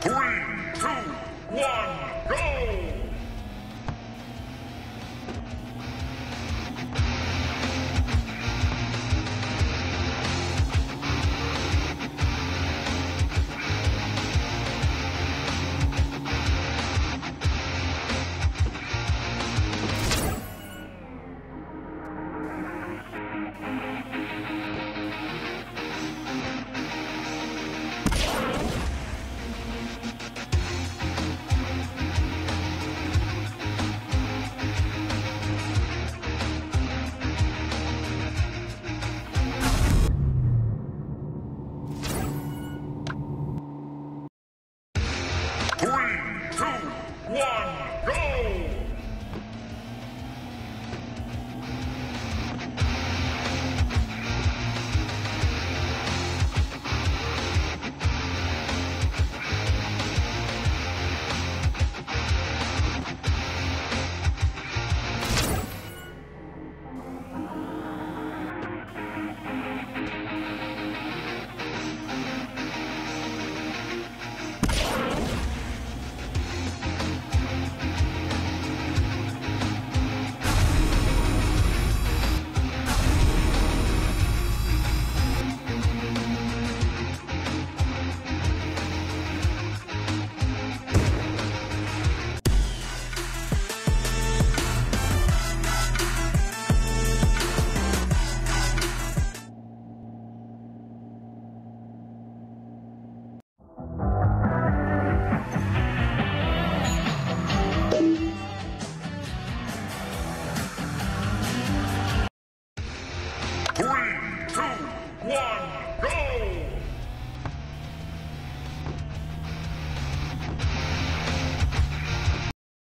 Three, two, one. One, go! One, go!